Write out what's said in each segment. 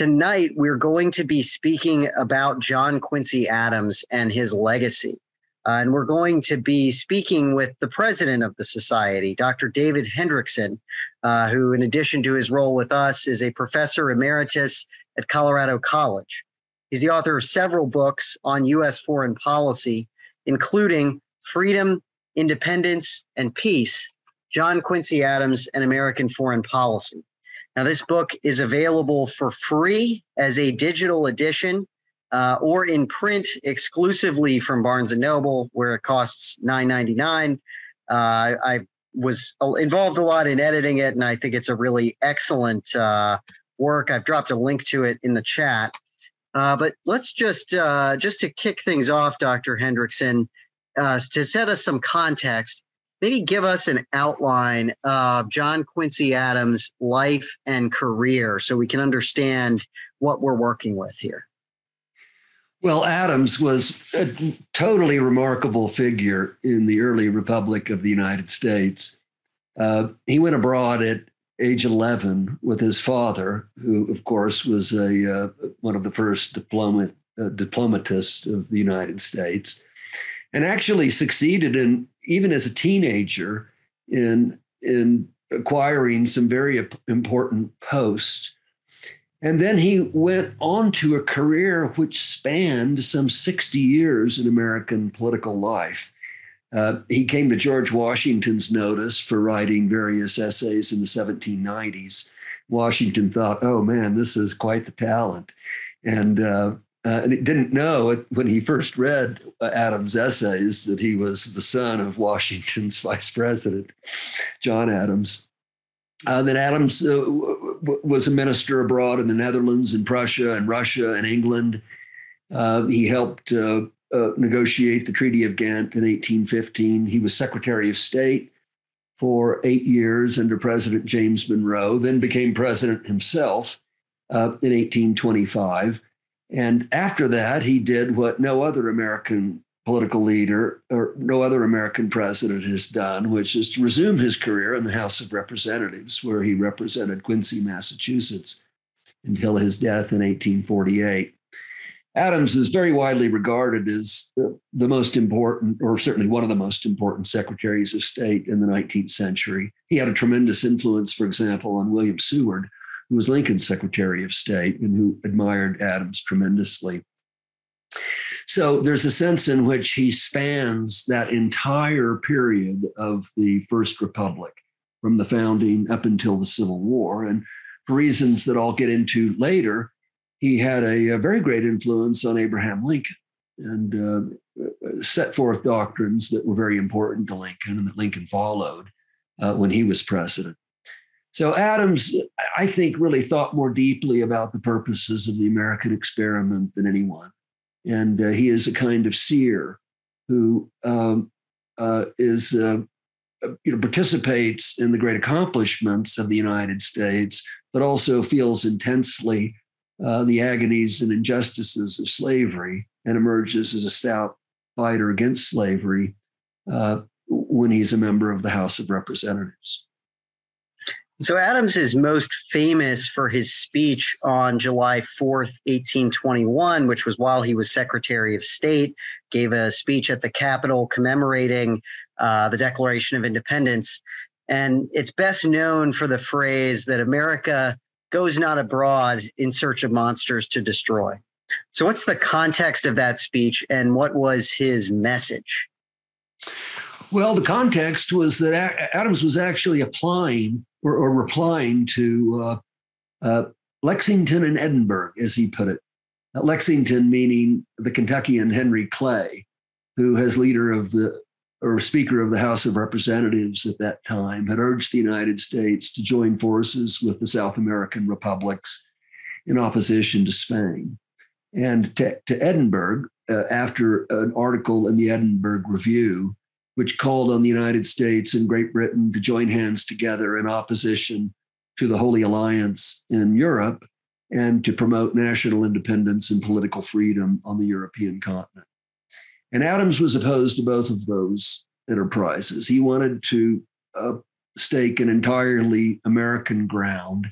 Tonight, we're going to be speaking about John Quincy Adams and his legacy. Uh, and we're going to be speaking with the president of the society, Dr. David Hendrickson, uh, who, in addition to his role with us, is a professor emeritus at Colorado College. He's the author of several books on U.S. foreign policy, including Freedom, Independence, and Peace John Quincy Adams and American Foreign Policy. Now, this book is available for free as a digital edition uh, or in print exclusively from Barnes and Noble, where it costs $9.99. Uh, I was involved a lot in editing it, and I think it's a really excellent uh, work. I've dropped a link to it in the chat. Uh, but let's just uh, just to kick things off, Dr. Hendrickson, uh, to set us some context maybe give us an outline of John Quincy Adams' life and career so we can understand what we're working with here. Well, Adams was a totally remarkable figure in the early Republic of the United States. Uh, he went abroad at age 11 with his father, who, of course, was a uh, one of the first diplomat, uh, diplomatists of the United States and actually succeeded in even as a teenager in in acquiring some very important posts. And then he went on to a career which spanned some 60 years in American political life. Uh, he came to George Washington's notice for writing various essays in the 1790s. Washington thought, oh man, this is quite the talent. And uh, uh, and he didn't know it, when he first read uh, Adams' essays that he was the son of Washington's vice president, John Adams. Uh, that Adams uh, w- was a minister abroad in the Netherlands and Prussia and Russia and England. Uh, he helped uh, negotiate the Treaty of Ghent in 1815. He was Secretary of State for eight years under President James Monroe, then became president himself in 1825 and after that, he did what no other American political leader or no other American president has done, which is to resume his career in the House of Representatives, where he represented Quincy, Massachusetts, until his death in 1848. Adams is very widely regarded as the, the, most important, or certainly one of the most important secretaries of state in the 19th century. He had a tremendous influence, for example, on William Seward, who was Lincoln's Secretary of State and who admired Adams tremendously. So there's a sense in which he spans that entire period of the First Republic, from the founding up until the Civil War. And for reasons that I'll get into later, he had a, a very great influence on Abraham Lincoln and uh, set forth doctrines that were very important to Lincoln and that Lincoln followed uh, when he was president. So Adams, I think, really thought more deeply about the purposes of the American experiment than anyone. And uh, he is a kind of seer who um, uh, is, uh, you know, participates in the great accomplishments of the United States, but also feels intensely uh, the agonies and injustices of slavery and emerges as a stout fighter against slavery uh, when he's a member of the House of Representatives. So Adams is most famous for his speech on July 4th, 1821, which was while he was Secretary of State, gave a speech at the Capitol commemorating uh, the Declaration of Independence. And it's best known for the phrase that America goes not abroad in search of monsters to destroy. So, what's the context of that speech and what was his message? Well, the context was that Adams was actually applying or, or replying to uh, uh, Lexington and Edinburgh, as he put it. Lexington meaning the Kentuckian Henry Clay, who, as leader of the or Speaker of the House of Representatives at that time, had urged the United States to join forces with the South American republics in opposition to Spain. And to, to Edinburgh, uh, after an article in the Edinburgh Review, which called on the United States and Great Britain to join hands together in opposition to the Holy Alliance in Europe and to promote national independence and political freedom on the European continent. And Adams was opposed to both of those enterprises. He wanted to uh, stake an entirely American ground.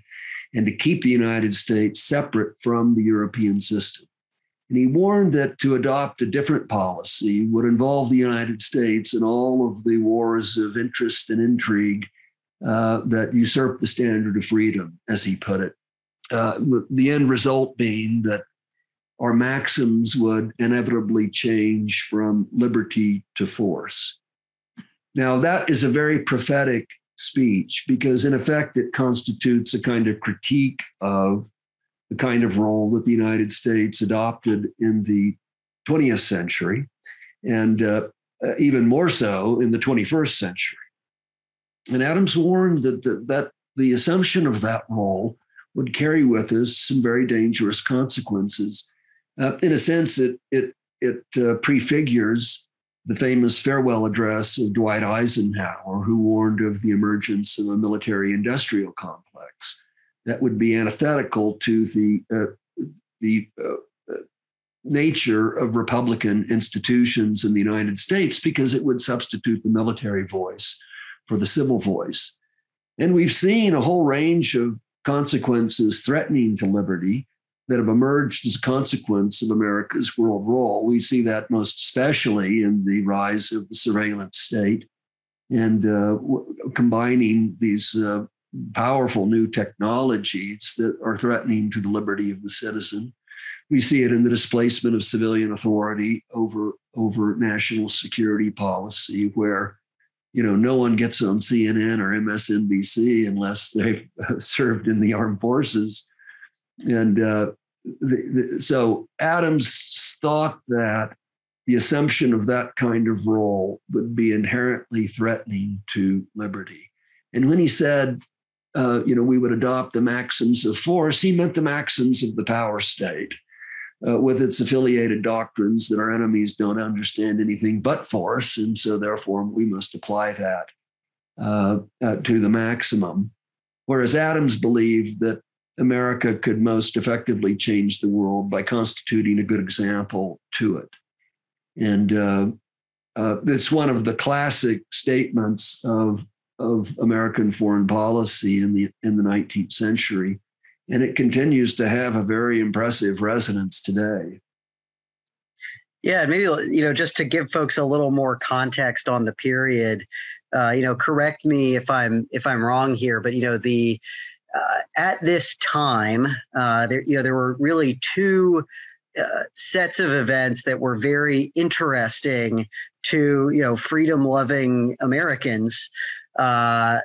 and to keep the United States separate from the European system. And he warned that to adopt a different policy would involve the United States in all of the wars of interest and intrigue uh, that usurp the standard of freedom, as he put it. Uh, the end result being that our maxims would inevitably change from liberty to force. Now, that is a very prophetic speech because, in effect, it constitutes a kind of critique of the kind of role that the United States adopted in the 20th century, and uh, uh, even more so in the 21st century. And Adams warned that the, that the assumption of that role would carry with us some very dangerous consequences. Uh, in a sense, it it it uh, prefigures the famous farewell address of Dwight Eisenhower, who warned of the emergence of a military-industrial complex that would be antithetical to the uh, the uh, uh, nature of Republican institutions in the United States because it would substitute the military voice for the civil voice. And we've seen a whole range of consequences threatening to liberty that have emerged as a consequence of America's world role. We see that most especially in the rise of the surveillance state and uh, w- combining these uh, powerful new technologies that are threatening to the liberty of the citizen. We see it in the displacement of civilian authority over, over national security policy, where you know no one gets on CNN or MSNBC unless they've served in the armed forces, and uh, the, the, so Adams thought that the assumption of that kind of role would be inherently threatening to liberty. And when he said uh, you know, we would adopt the maxims of force. He meant the maxims of the power state uh, with its affiliated doctrines that our enemies don't understand anything but force. And so, therefore, we must apply that uh, uh to the maximum. Whereas Adams believed that America could most effectively change the world by constituting a good example to it. And uh, it's one of the classic statements of of American foreign policy in the in the 19th century, and it continues to have a very impressive resonance today. Yeah, maybe you know just to give folks a little more context on the period. Uh, you know, correct me if I'm if I'm wrong here, but you know the uh, at this time, uh, there you know there were really two uh, sets of events that were very interesting to you know freedom loving Americans. Uh,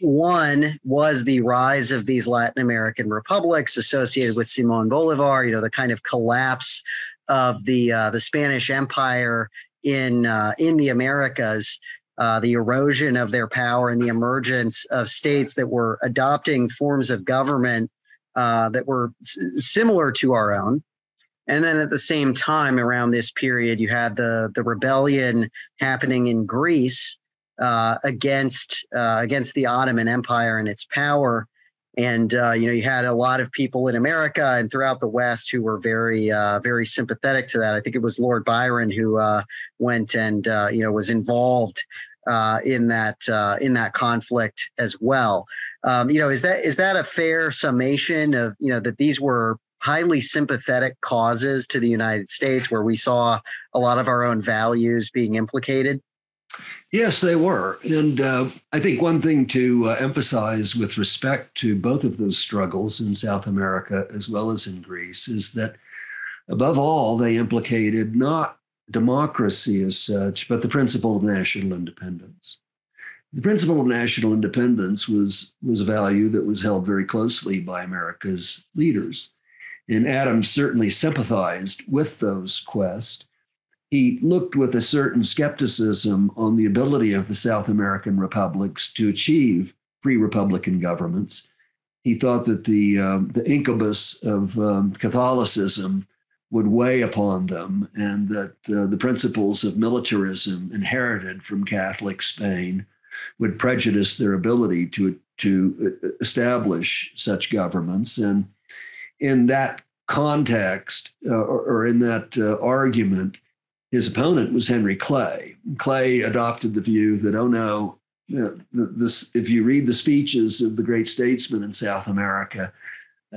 one was the rise of these Latin American republics associated with Simon Bolivar. You know, the kind of collapse of the uh, the Spanish Empire in uh, in the Americas, uh, the erosion of their power, and the emergence of states that were adopting forms of government uh, that were s- similar to our own. And then at the same time, around this period, you had the the rebellion happening in Greece uh, against uh, against the Ottoman Empire and its power. And uh, you know, you had a lot of people in America and throughout the West who were very, uh, very sympathetic to that. I think it was Lord Byron who uh, went and uh, you know was involved in that in that conflict as well. Um, you know, is that is that a fair summation of you know that these were highly sympathetic causes to the United States, where we saw a lot of our own values being implicated? Yes, they were. And uh, I think one thing to uh, emphasize with respect to both of those struggles in South America as well as in Greece is that, above all, they implicated not democracy as such, but the principle of national independence. The principle of national independence was, was a value that was held very closely by America's leaders. And Adams certainly sympathized with those quests he looked with a certain skepticism on the ability of the South American republics to achieve free republican governments. He thought that the, um, the incubus of um, Catholicism would weigh upon them and that uh, the principles of militarism inherited from Catholic Spain would prejudice their ability to, to uh, establish such governments. And in that context, uh, or, or, in that uh, argument, his opponent was Henry Clay. Clay adopted the view that, oh no, this, if you read the speeches of the great statesmen in South America,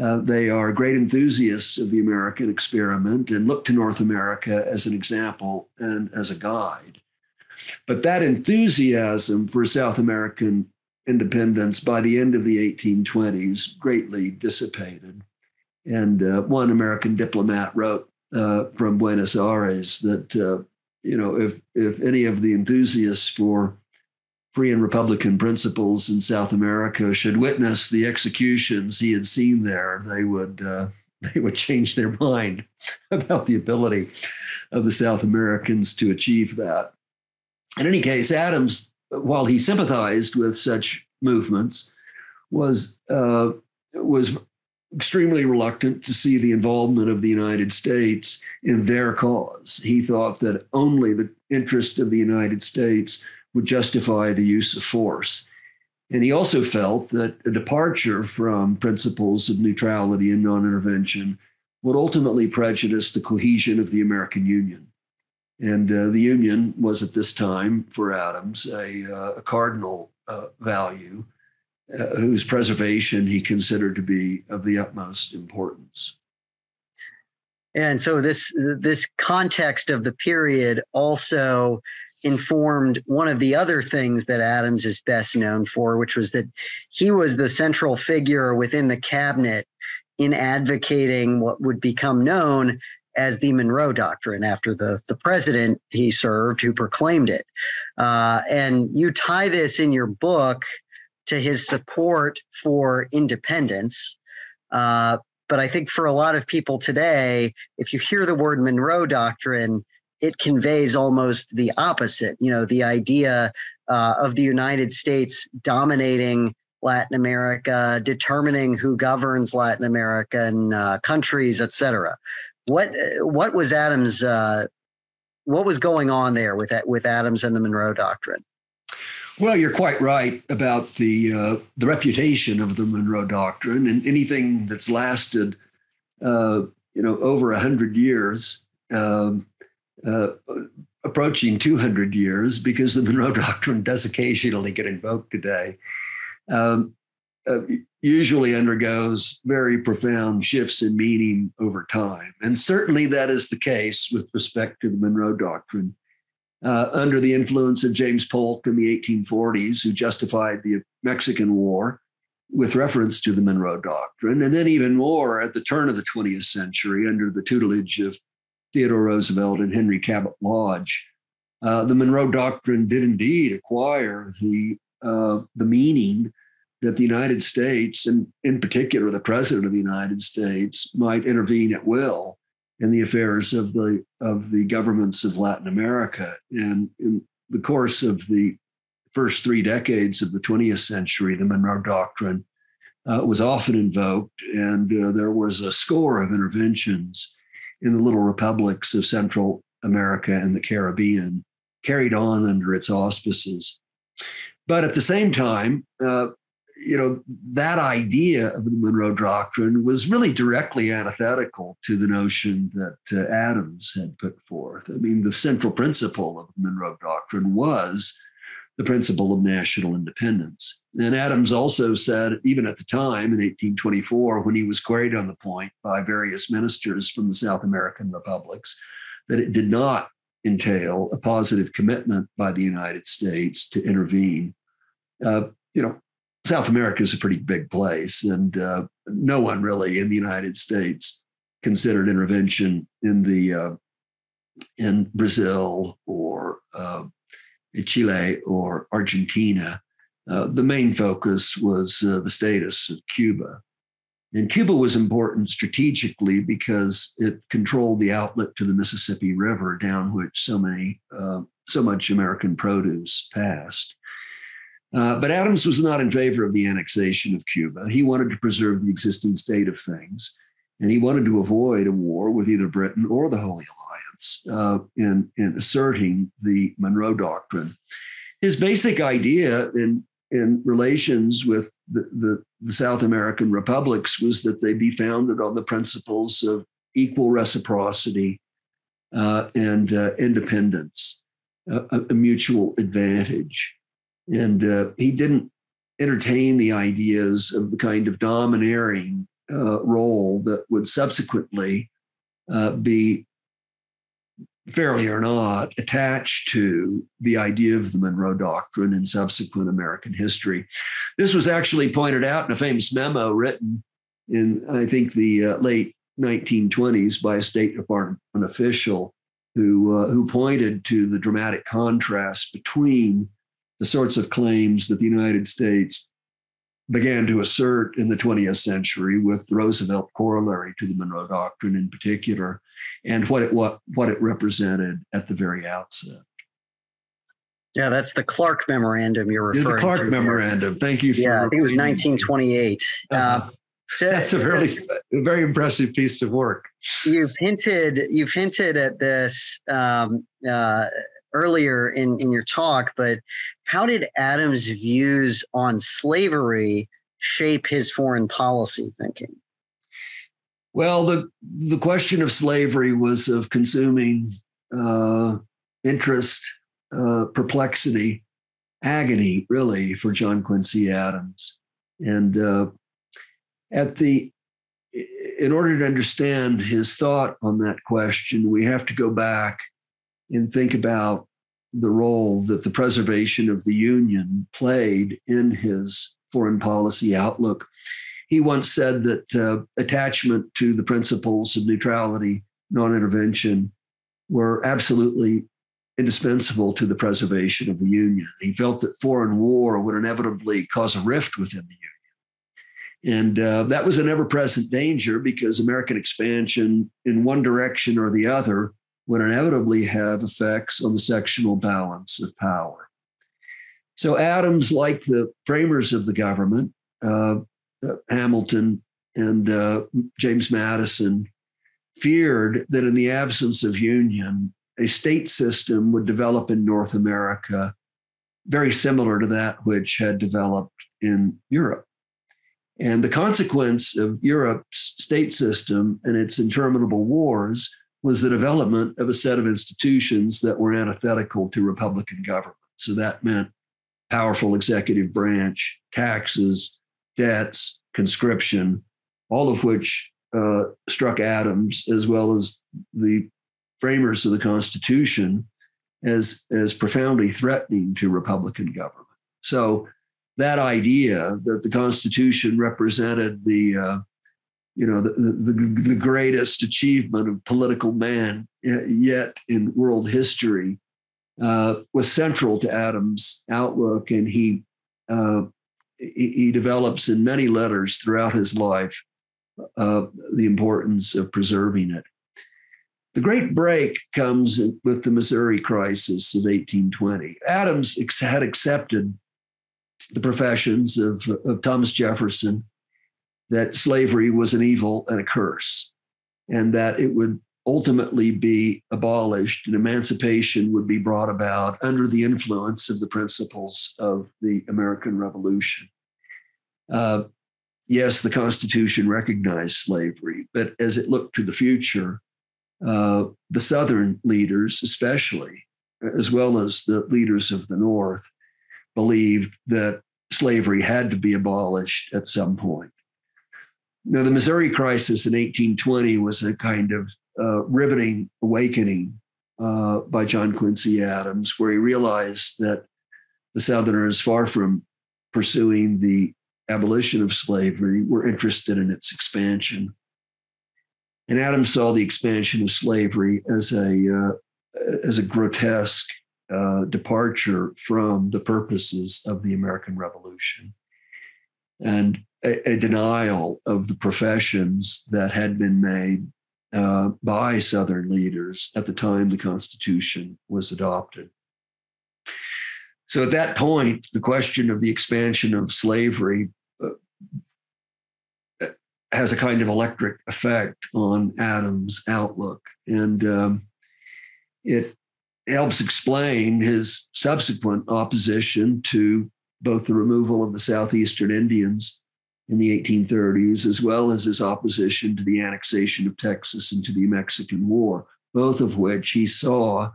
uh, they are great enthusiasts of the American experiment and look to North America as an example and as a guide. But that enthusiasm for South American independence by the end of the 1820s greatly dissipated. And uh, one American diplomat wrote uh, from Buenos Aires that, uh, you know, if, if any of the enthusiasts for free and republican principles in South America should witness the executions he had seen there, they would uh, they would change their mind about the ability of the South Americans to achieve that. In any case, Adams, while he sympathized with such movements, was uh, was extremely reluctant to see the involvement of the United States in their cause. He thought that only the interest of the United States would justify the use of force. And he also felt that a departure from principles of neutrality and non intervention would ultimately prejudice the cohesion of the American Union. And uh, the Union was at this time for Adams a, uh, a cardinal uh, value uh, whose preservation he considered to be of the utmost importance. And so this this context of the period also informed one of the other things that Adams is best known for, which was that he was the central figure within the cabinet in advocating what would become known as the Monroe Doctrine after the, the president he served who proclaimed it. Uh, and you tie this in your book to his support for independence. Uh, but I think for a lot of people today, if you hear the word Monroe Doctrine, it conveys almost the opposite. You know, the idea uh, of the United States dominating Latin America, determining who governs Latin American uh, countries, et cetera. What what was Adams? Uh, what was going on there with with Adams and the Monroe Doctrine? Well, you're quite right about the uh, the reputation of the Monroe Doctrine, and anything that's lasted, uh, you know, over hundred years. Um, uh, approaching 200 years because the Monroe Doctrine does occasionally get invoked today, um, uh, usually undergoes very profound shifts in meaning over time. And certainly that is the case with respect to the Monroe Doctrine. Uh, under the influence of James Polk in the 1840s, who justified the Mexican War with reference to the Monroe Doctrine, and then even more at the turn of the 20th century under the tutelage of Theodore Roosevelt and Henry Cabot Lodge, uh, the Monroe Doctrine did indeed acquire the uh, the meaning that the United States, and in particular the President of the United States, might intervene at will in the affairs of the of the governments of Latin America. And in the course of the first three decades of the 20th century, the Monroe Doctrine uh, was often invoked, and uh, there was a score of interventions in the little republics of Central America and the Caribbean, carried on under its auspices. But at the same time, uh, you know, that idea of the Monroe Doctrine was really directly antithetical to the notion that uh, Adams had put forth. I mean, the central principle of the Monroe Doctrine was the principle of national independence. And Adams also said, even at the time in 1824, when he was queried on the point by various ministers from the South American republics, that it did not entail a positive commitment by the United States to intervene. Uh, you know, South America is a pretty big place, and uh, no one really in the United States considered intervention in the uh, in Brazil or uh, Chile or Argentina, uh, the main focus was uh, the status of Cuba. And Cuba was important strategically because it controlled the outlet to the Mississippi River, down which so many, uh, so much American produce passed. Uh, but Adams was not in favor of the annexation of Cuba. He wanted to preserve the existing state of things, and he wanted to avoid a war with either Britain or the Holy Alliance uh, in, in asserting the Monroe Doctrine. His basic idea in, in relations with the, the, the South American republics was that they be founded on the principles of equal reciprocity uh, and uh, independence, a, a, mutual advantage. And uh, he didn't entertain the ideas of the kind of domineering uh, role that would subsequently uh, be fairly or not attached to the idea of the Monroe Doctrine in subsequent American history. This was actually pointed out in a famous memo written in, I think, the uh, late 1920s by a State Department official who, uh, who pointed to the dramatic contrast between the sorts of claims that the United States began to assert in the 20th century with the Roosevelt corollary to the Monroe Doctrine in particular, and what it what what it represented at the very outset. Yeah, that's the Clark Memorandum you're referring to. The Clark to Memorandum. Thank you. yeah, I think it was 1928. Uh-huh. Uh, so, that's a very so, very impressive piece of work. You've hinted you've hinted at this um, uh, earlier in in your talk, but how did Adams' views on slavery shape his foreign policy thinking? Well, the the question of slavery was of consuming uh, interest, uh, perplexity, agony, really, for John Quincy Adams. And uh, at the in order to understand his thought on that question, we have to go back and think about the role that the preservation of the Union played in his foreign policy outlook. He once said that uh, attachment to the principles of neutrality, non intervention, were absolutely indispensable to the preservation of the Union. He felt that foreign war would inevitably cause a rift within the Union. And uh, that was an ever present danger because American expansion in one direction or the other would inevitably have effects on the sectional balance of power. So Adams, like the framers of the government, uh, Hamilton and uh, James Madison, feared that in the absence of union, a state system would develop in North America very similar to that which had developed in Europe. And the consequence of Europe's state system and its interminable wars was the development of a set of institutions that were antithetical to Republican government. So that meant powerful executive branch, taxes, debts, conscription, all of which uh, struck Adams as well as the framers of the Constitution as, as profoundly threatening to Republican government. So that idea that the Constitution represented the uh, you know, the, the, the greatest achievement of political man yet in world history, uh, was central to Adams' outlook, and he, uh, he, he develops in many letters throughout his life uh, the importance of preserving it. The great break comes with the Missouri crisis of 1820. Adams had accepted the professions of, of Thomas Jefferson that slavery was an evil and a curse, and that it would ultimately be abolished and emancipation would be brought about under the influence of the principles of the American Revolution. Uh, yes, the Constitution recognized slavery, but as it looked to the future, uh, the Southern leaders, especially, as well as the leaders of the North, believed that slavery had to be abolished at some point. Now, the Missouri crisis in 1820 was a kind of uh, riveting awakening uh, by John Quincy Adams, where he realized that the Southerners, far from pursuing the abolition of slavery, were interested in its expansion. And Adams saw the expansion of slavery as a uh, as a grotesque uh, departure from the purposes of the American Revolution. And a, a denial of the professions that had been made uh, by Southern leaders at the time the Constitution was adopted. So at that point, the question of the expansion of slavery uh, has a kind of electric effect on Adams' outlook. And um, it helps explain his subsequent opposition to both the removal of the Southeastern Indians in the 1830s, as well as his opposition to the annexation of Texas and to the Mexican War, both of which he saw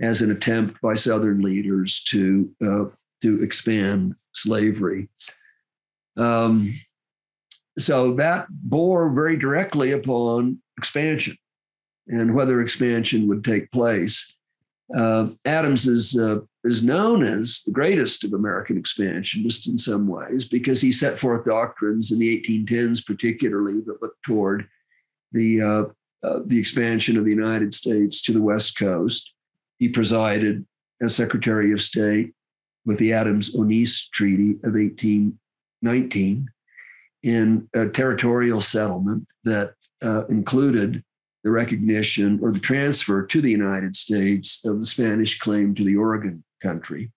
as an attempt by Southern leaders to uh, to expand slavery. Um, so that bore very directly upon expansion and whether expansion would take place. Uh, Adams is uh, is known as the greatest of American expansionists in some ways because he set forth doctrines in the 1810s, particularly that looked toward the uh, uh, the expansion of the United States to the West Coast. He presided as Secretary of State with the Adams-Onis Treaty of 1819 in a territorial settlement that uh, included the recognition or the transfer to the United States of the Spanish claim to the Oregon country,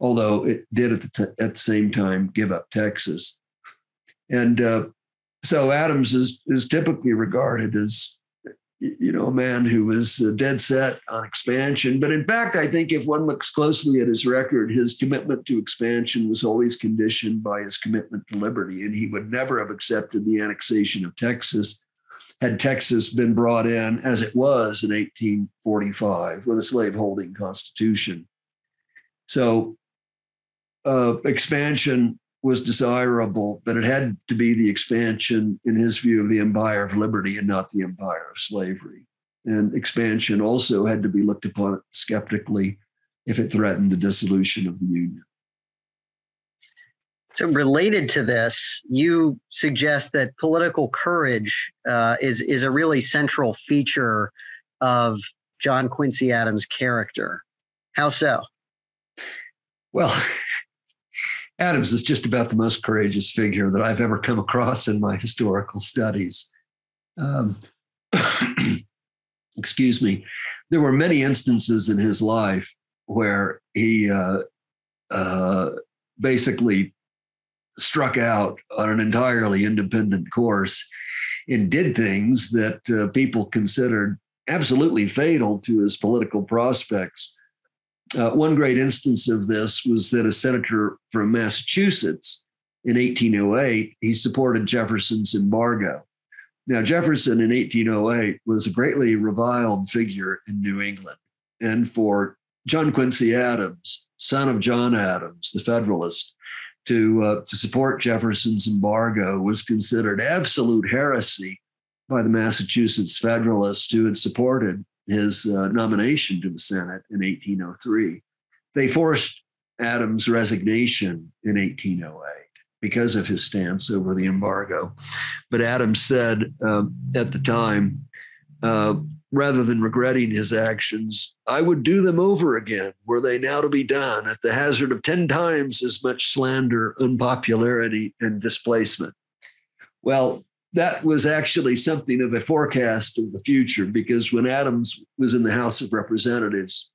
although it did at the, t- at the same time give up Texas. And uh, so Adams is, is typically regarded as you know, a man who was uh, dead set on expansion. But in fact, I think if one looks closely at his record, his commitment to expansion was always conditioned by his commitment to liberty. And he would never have accepted the annexation of Texas had Texas been brought in as it was in 1845 with a slaveholding constitution. So, uh, expansion was desirable, but it had to be the expansion, in his view, of the empire of liberty and not the empire of slavery. And expansion also had to be looked upon skeptically if it threatened the dissolution of the Union. So, related to this, you suggest that political courage uh, is is a really central feature of John Quincy Adams' character. How so? Well, Adams is just about the most courageous figure that I've ever come across in my historical studies. Um, excuse me. There were many instances in his life where he uh, uh, basically struck out on an entirely independent course and did things that uh, people considered absolutely fatal to his political prospects. Uh, one great instance of this was that a senator from Massachusetts in 1808 he supported Jefferson's embargo. Now Jefferson in 1808 was a greatly reviled figure in New England, and for John Quincy Adams, son of John Adams, the Federalist, to uh, to support Jefferson's embargo was considered absolute heresy by the Massachusetts Federalists who had supported his uh, nomination to the Senate in 1803. They forced Adams' resignation in 1808 because of his stance over the embargo. But Adams said uh, at the time, uh, rather than regretting his actions, I would do them over again were they now to be done at the hazard of 10 times as much slander, unpopularity, and displacement. Well, that was actually something of a forecast of the future because when Adams was in the House of Representatives,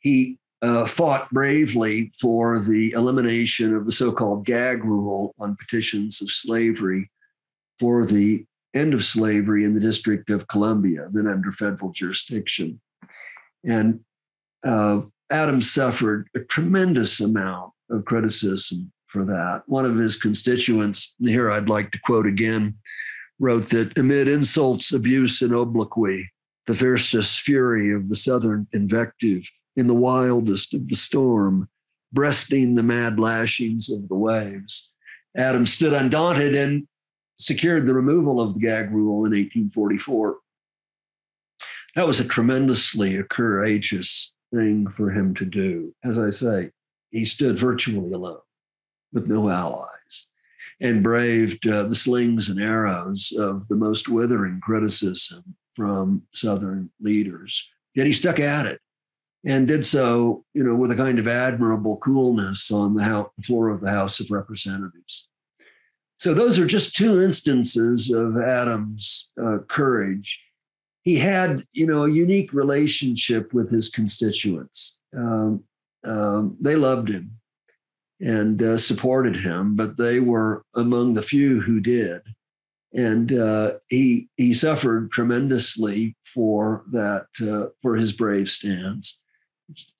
he uh, fought bravely for the elimination of the so called gag rule on petitions of slavery for the end of slavery in the District of Columbia, then under federal jurisdiction. And uh, Adams suffered a tremendous amount of criticism for that. One of his constituents, here I'd like to quote again, wrote that amid insults, abuse, and obloquy, the fiercest fury of the Southern invective, in the wildest of the storm, breasting the mad lashings of the waves, Adams stood undaunted and secured the removal of the gag rule in 1844. That was a tremendously courageous thing for him to do. As I say, he stood virtually alone with no allies and braved uh, the slings and arrows of the most withering criticism from Southern leaders. Yet he stuck at it and did so, you know, with a kind of admirable coolness on the, house, floor of the House of Representatives. So those are just two instances of Adams' uh, courage. He had, you know, a unique relationship with his constituents. Um, um, they loved him and uh, supported him, but they were among the few who did. And uh, he he suffered tremendously for that uh, for his brave stance.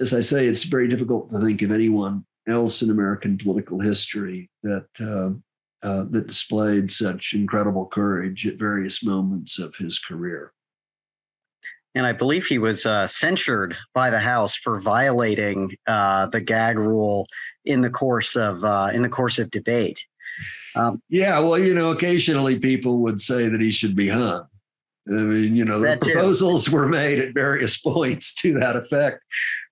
As I say, it's very difficult to think of anyone else in American political history that uh, uh, that displayed such incredible courage at various moments of his career. And I believe he was uh, censured by the House for violating uh, the gag rule in the course of uh, in the course of debate. Um, yeah, well, you know, occasionally people would say that he should be hung. I mean, you know, the proposals too. were made at various points to that effect.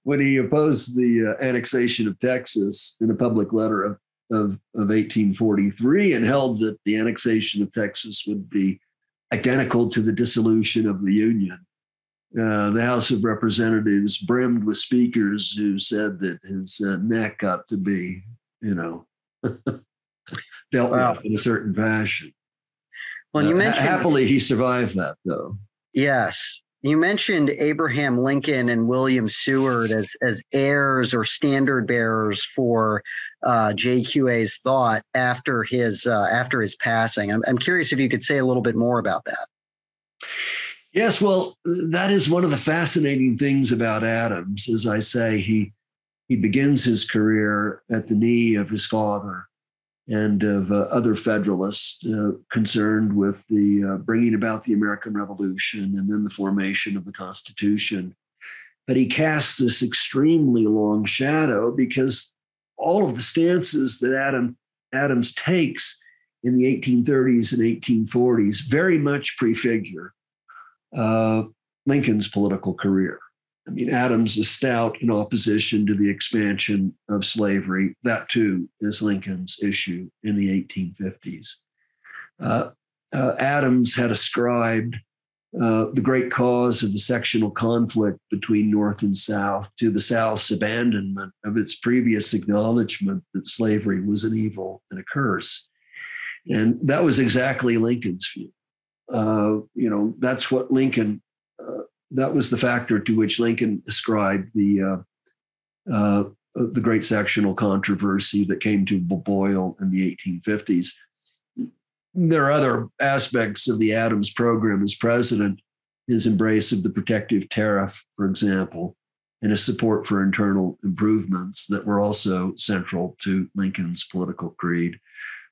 When he opposed the uh, annexation of Texas in a public letter of, of, of 1843 and held that the annexation of Texas would be identical to the dissolution of the Union. Uh, the House of Representatives brimmed with speakers who said that his uh, neck ought to be, you know, dealt wow. with in a certain fashion. Well, you uh, mentioned happily he survived that, though. Yes, you mentioned Abraham Lincoln and William Seward as as heirs or standard bearers for uh, JQA's thought after his uh, after his passing. I'm, I'm curious if you could say a little bit more about that. Yes, well, that is one of the fascinating things about Adams. As I say, he he begins his career at the knee of his father and of uh, other Federalists uh, concerned with the uh, bringing about the American Revolution and then the formation of the Constitution. But he casts this extremely long shadow because all of the stances that Adam, Adams takes in the 1830s and 1840s very much prefigure uh, Lincoln's political career. I mean, Adams is stout in opposition to the expansion of slavery. That too is Lincoln's issue in the 1850s. Uh, uh, Adams had ascribed uh, the great cause of the sectional conflict between North and South to the South's abandonment of its previous acknowledgement that slavery was an evil and a curse. And that was exactly Lincoln's view. Uh, you know, that's what Lincoln uh, that was the factor to which Lincoln ascribed the uh, uh, the great sectional controversy that came to boil in the 1850s. There are other aspects of the Adams program as president, his embrace of the protective tariff, for example, and his support for internal improvements that were also central to Lincoln's political creed.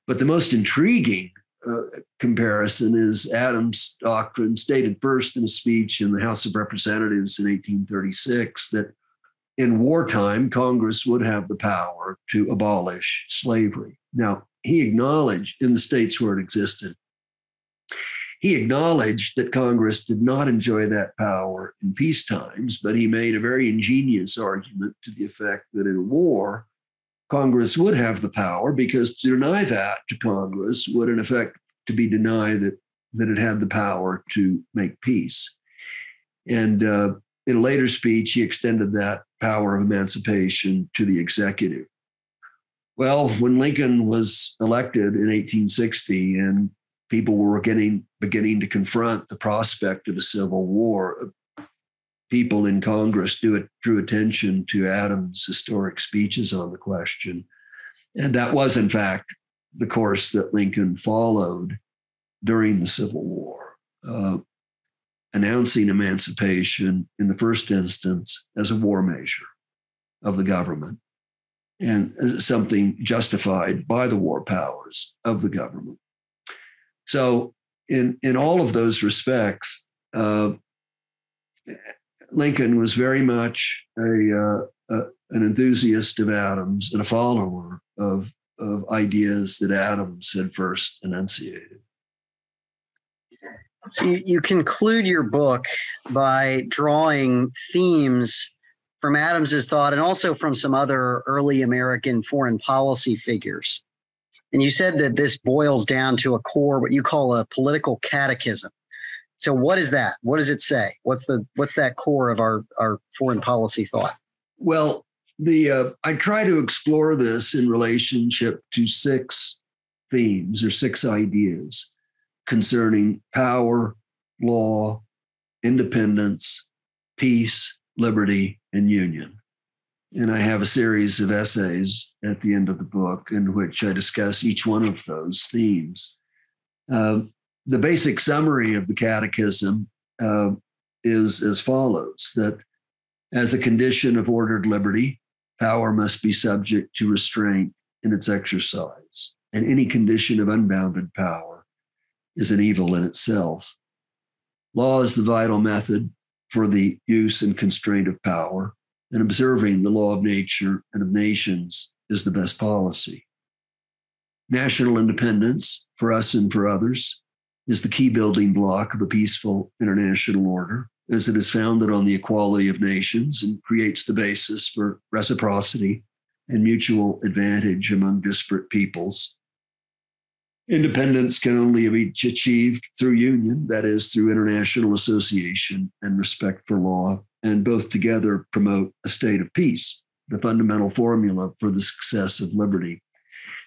But the most intriguing uh, comparison is Adams' doctrine, stated first in a speech in the House of Representatives in 1836, that in wartime, Congress would have the power to abolish slavery. Now, he acknowledged in the states where it existed, he acknowledged that Congress did not enjoy that power in peace times, but he made a very ingenious argument to the effect that in war, Congress would have the power because to deny that to Congress would, in effect, to be denied that that it had the power to make peace. And uh, in a later speech, he extended that power of emancipation to the executive. Well, when Lincoln was elected in 1860 and people were getting beginning to confront the prospect of a civil war, people in Congress drew, drew attention to Adams' historic speeches on the question. And that was, in fact, the course that Lincoln followed during the Civil War, uh, announcing emancipation in the first instance as a war measure of the government and something justified by the war powers of the government. So, in, in all of those respects, uh, Lincoln was very much a, uh, a, an enthusiast of Adams and a follower of, of ideas that Adams had first enunciated. So you, you conclude your book by drawing themes from Adams's thought and also from some other early American foreign policy figures. And you said that this boils down to a core, what you call a political catechism. So what is that? What does it say? What's the what's that core of our our foreign policy thought? Well, the uh, I try to explore this in relationship to six themes or six ideas concerning power, law, independence, peace, liberty, and union. And I have a series of essays at the end of the book in which I discuss each one of those themes. Uh, the basic summary of the Catechism uh, is as follows that as a condition of ordered liberty, power must be subject to restraint in its exercise, and any condition of unbounded power is an evil in itself. Law is the vital method for the use and constraint of power, and observing the law of nature and of nations is the best policy. National independence, for us and for others, is the key building block of a peaceful international order, as it is founded on the equality of nations and creates the basis for reciprocity and mutual advantage among disparate peoples. Independence can only be achieved through union, that is, through international association and respect for law, and both together promote a state of peace, the fundamental formula for the success of liberty.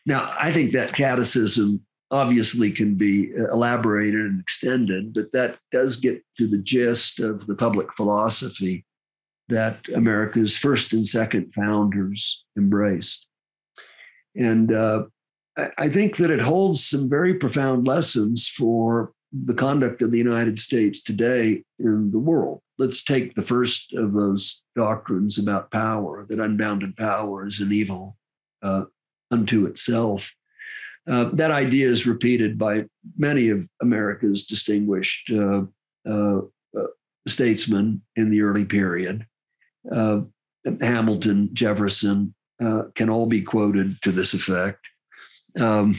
Now, I think that catechism obviously can be elaborated and extended, but that does get to the gist of the public philosophy that America's first and second founders embraced. And uh, I think that it holds some very profound lessons for the conduct of the United States today in the world. Let's take the first of those doctrines about power that unbounded power is an evil uh, unto itself. Uh, that idea is repeated by many of America's distinguished uh, uh, uh statesmen in the early period uh, Hamilton, Jefferson can all be quoted to this effect. Um,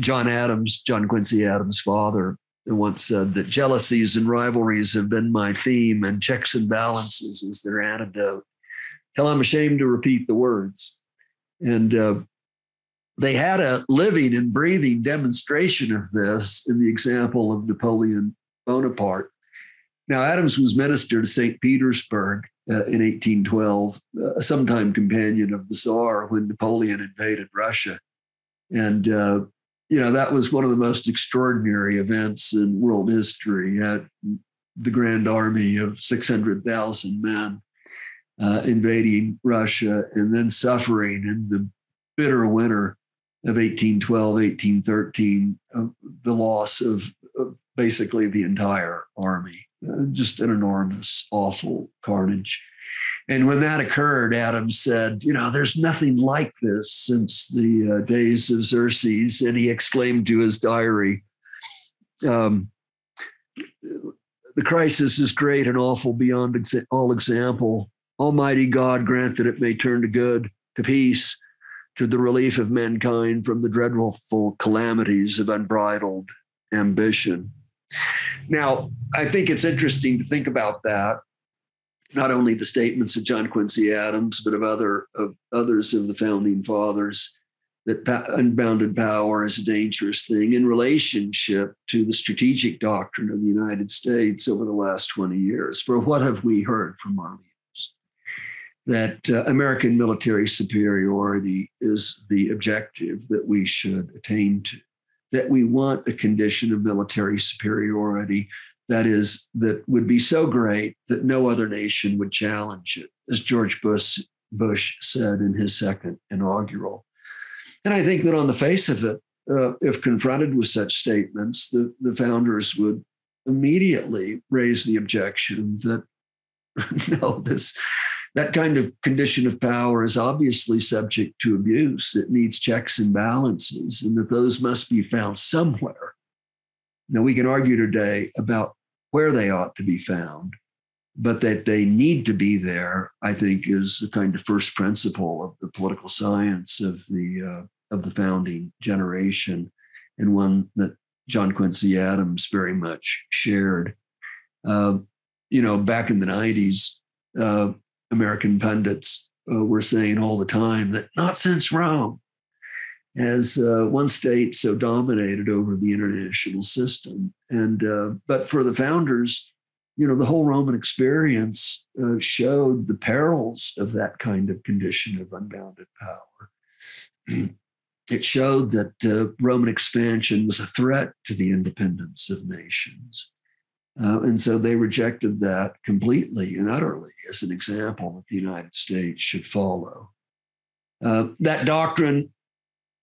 John Adams, John Quincy Adams' father, once said that jealousies and rivalries have been my theme, and checks and balances is their antidote. Till I'm ashamed to repeat the words. And they had a living and breathing demonstration of this in the example of Napoleon Bonaparte. Now, Adams was minister to St. Petersburg uh, in 1812, uh, a sometime companion of the Tsar when Napoleon invaded Russia. And, uh, you know, that was one of the most extraordinary events in world history. The Grand Army of 600,000 men uh, invading Russia and then suffering in the bitter winter of 1812, 1813, uh, the loss of, of basically the entire army. Uh, just an enormous, awful carnage. And when that occurred, Adams said, You know, there's nothing like this since the uh, days of Xerxes. And he exclaimed to his diary, um, The crisis is great and awful beyond exa- all example. Almighty God grant that it may turn to good, to peace, to the relief of mankind from the dreadful calamities of unbridled ambition. Now, I think it's interesting to think about that. Not only the statements of John Quincy Adams, but of other of others of the founding fathers, that unbounded power is a dangerous thing in relationship to the strategic doctrine of the United States over the last 20 years. For what have we heard from our? That uh, American military superiority is the objective that we should attain to that we want a condition of military superiority that is that would be so great that no other nation would challenge it as george bush bush said in his second inaugural. And i think that on the face of it uh, if confronted with such statements the, the founders would immediately raise the objection that no this that kind of condition of power is obviously subject to abuse. It needs checks and balances, and that those must be found somewhere. Now, we can argue today about where they ought to be found, but that they need to be there, I think, is a kind of first principle of the political science of the uh, of the founding generation, and one that John Quincy Adams very much shared. Uh, you know, back in the '90s, uh, American pundits uh, were saying all the time that not since Rome has uh, one state so dominated over the international system. And uh, but for the founders, you know, the whole Roman experience uh, showed the perils of that kind of condition of unbounded power. it showed that uh, Roman expansion was a threat to the independence of nations. Uh, and so they rejected that completely and utterly as an example that the United States should follow. Uh, that doctrine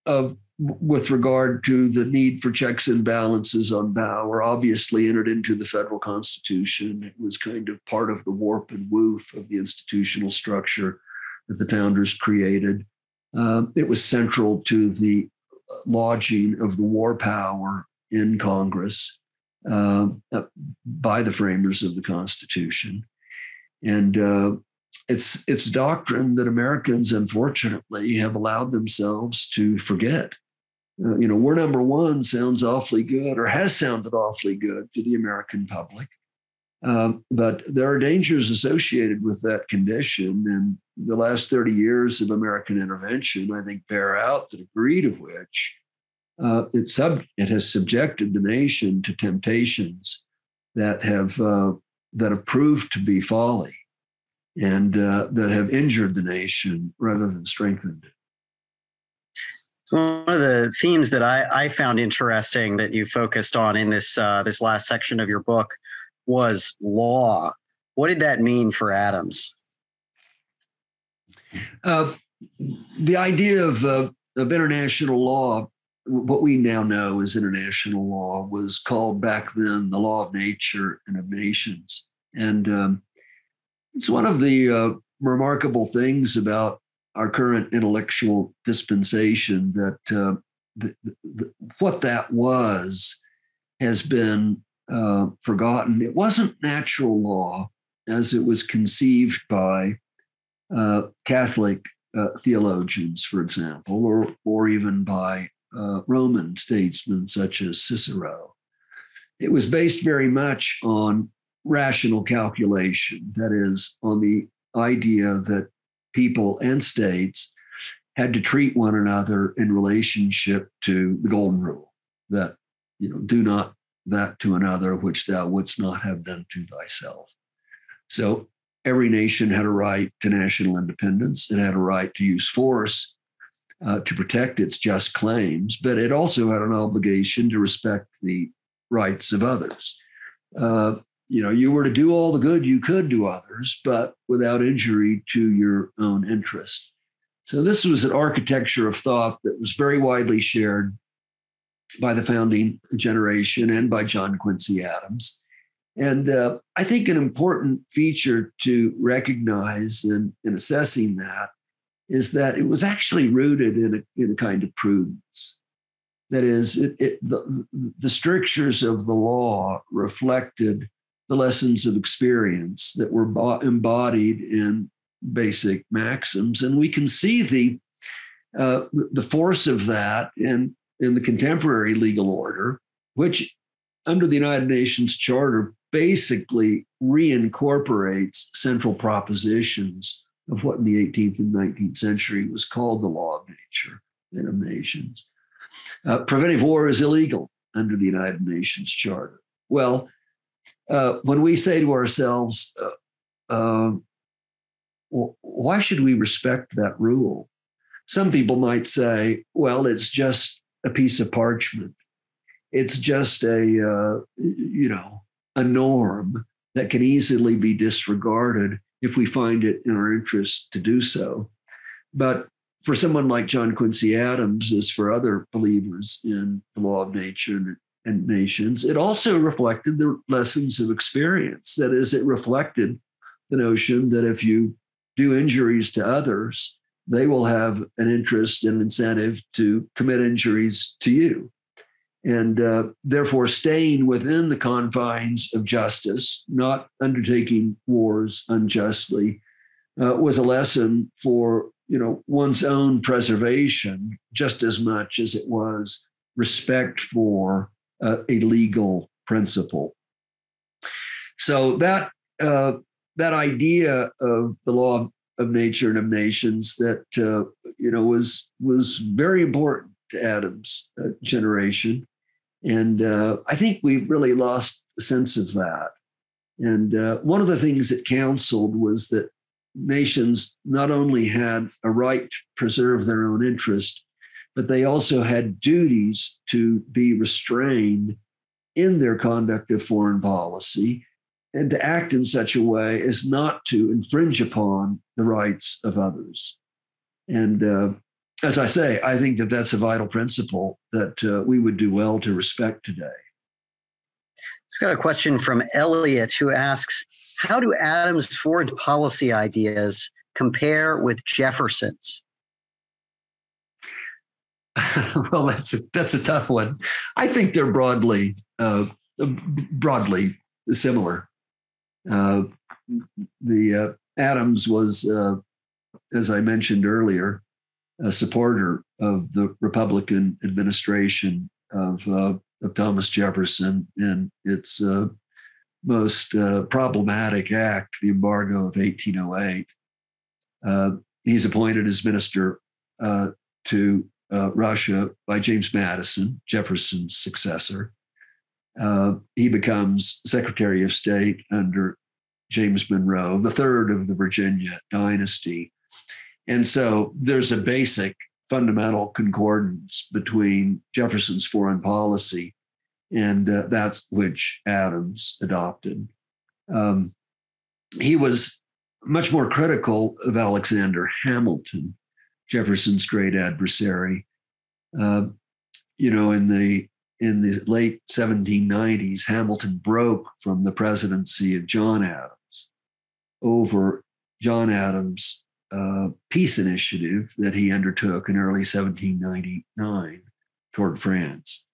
of with regard to the need for checks and balances on power obviously entered into the federal constitution. It was kind of part of the warp and woof of the institutional structure that the founders created. Uh, it was central to the lodging of the war power in Congress uh, by the framers of the Constitution. And uh, it's it's doctrine that Americans, unfortunately, have allowed themselves to forget. Uh, you know, we're number one sounds awfully good, or has sounded awfully good to the American public. Um, but there are dangers associated with that condition. And the last 30 years of American intervention, I think, bear out the degree to which uh, it, sub, it has subjected the nation to temptations that have, uh, that have proved to be folly and uh, that have injured the nation rather than strengthened it. So one of the themes that I, I, found interesting that you focused on in this uh, this last section of your book was law. What did that mean for Adams? Uh, the idea of, uh, of international law, what we now know as international law, was called back then the law of nature and of nations. And um, it's one of the uh, remarkable things about our current intellectual dispensation that uh, the, the, what that was has been uh, forgotten. It wasn't natural law as it was conceived by uh, Catholic uh, theologians, for example, or, or even by uh, Roman statesmen such as Cicero. It was based very much on rational calculation, that is, on the idea that people and states had to treat one another in relationship to the golden rule that you know do not that to another which thou wouldst not have done to thyself. So every nation had a right to national independence. It had a right to use force uh, to protect its just claims, but it also had an obligation to respect the rights of others. Uh, you know, you were to do all the good you could to others, but without injury to your own interest. So this was an architecture of thought that was very widely shared by the founding generation and by John Quincy Adams. And uh, I think an important feature to recognize in, in assessing that is that it was actually rooted in a, in a kind of prudence. That is, it, it, the, the strictures of the law reflected the lessons of experience that were embodied in basic maxims. And we can see the, uh, the force of that in in the contemporary legal order, which under the United Nations Charter basically reincorporates central propositions of what in the 18th and 19th century was called the law of nature and of nations. Uh, preventive war is illegal under the United Nations Charter. Well, uh, when we say to ourselves, uh, um, why should we respect that rule? Some people might say, well, it's just a piece of parchment. It's just a, uh, you know, a norm that can easily be disregarded if we find it in our interest to do so. But for someone like John Quincy Adams, as for other believers in the law of nature and nations, it also reflected the lessons of experience. That is, it reflected the notion that if you do injuries to others, they will have an interest and incentive to commit injuries to you. And uh, therefore, staying within the confines of justice, not undertaking wars unjustly, uh, was a lesson for you know one's own preservation just as much as it was respect for uh, a legal principle. So that uh, that idea of the law of nature and of nations that uh, you know was was very important to Adams' uh, generation, and uh, I think we've really lost sense of that. And uh, one of the things it counseled was that nations not only had a right to preserve their own interest, but they also had duties to be restrained in their conduct of foreign policy and to act in such a way as not to infringe upon the rights of others. And uh, as I say, I think that that's a vital principle that uh, we would do well to respect today. I've got a question from Elliot who asks How do Adams' foreign policy ideas compare with Jefferson's? well, that's a, that's a tough one. I think they're broadly uh, broadly similar. Uh, the uh, Adams was, uh, as I mentioned earlier, a supporter of the Republican administration of, uh, of Thomas Jefferson and its uh, most uh, problematic act, the embargo of 1808. Uh, he's appointed as minister uh, to uh, Russia by James Madison, Jefferson's successor. he becomes Secretary of State under James Monroe, the third of the Virginia dynasty. And so there's a basic fundamental concordance between Jefferson's foreign policy and uh, that's which Adams adopted. Um, he was much more critical of Alexander Hamilton, Jefferson's great adversary. Uh, you know, in the in the late 1790s, Hamilton broke from the presidency of John Adams over John Adams' uh, peace initiative that he undertook in early 1799 toward France.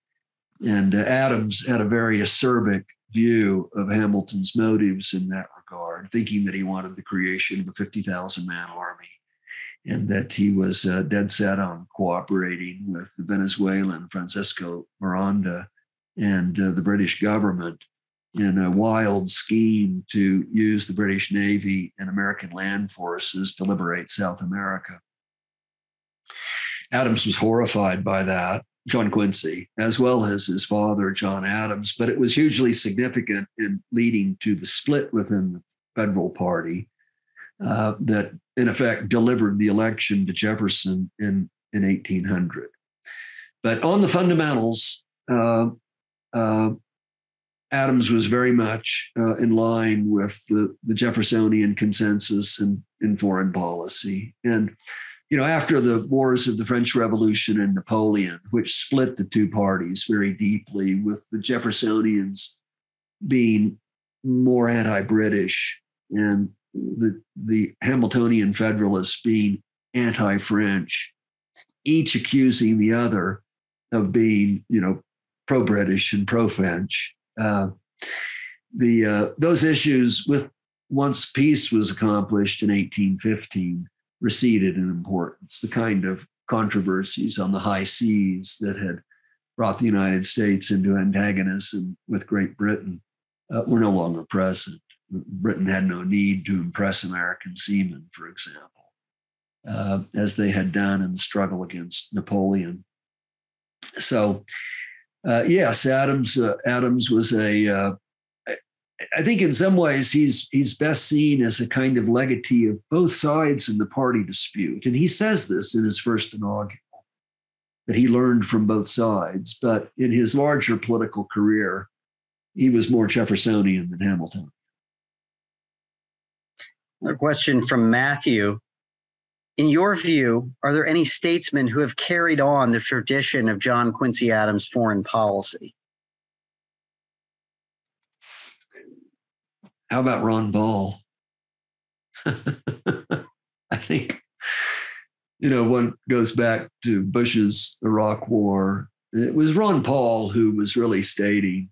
And uh, Adams had a very acerbic view of Hamilton's motives in that regard, thinking that he wanted the creation of a 50,000 man army and that he was uh, dead set on cooperating with the Venezuelan Francisco Miranda and uh, the British government in a wild scheme to use the British Navy and American land forces to liberate South America. Adams was horrified by that John Quincy, as well as his father, John Adams. But it was hugely significant in leading to the split within the federal party uh, that, in effect, delivered the election to Jefferson in, in 1800. But on the fundamentals, uh, uh, Adams was very much uh, in line with the, the Jeffersonian consensus in, in foreign policy. And you know, after the wars of the French Revolution and Napoleon, which split the two parties very deeply, with the Jeffersonians being more anti-British and the the Hamiltonian Federalists being anti-French, each accusing the other of being, you know, pro-British and pro-French. Uh, the uh, those issues, with once peace was accomplished in 1815 receded in importance. The kind of controversies on the high seas that had brought the United States into antagonism with Great Britain uh, were no longer present. Britain had no need to impress American seamen, for example, uh, as they had done in the struggle against Napoleon. So, uh, yes, Adams uh, Adams was a uh, I think in some ways he's he's best seen as a kind of legatee of both sides in the party dispute, and he says this in his first inaugural that he learned from both sides. But in his larger political career, he was more Jeffersonian than Hamilton. A question from Matthew. In your view, are there any statesmen who have carried on the tradition of John Quincy Adams' foreign policy? How about Ron Paul? I think, you know, one goes back to Bush's Iraq War. It was Ron Paul who was really stating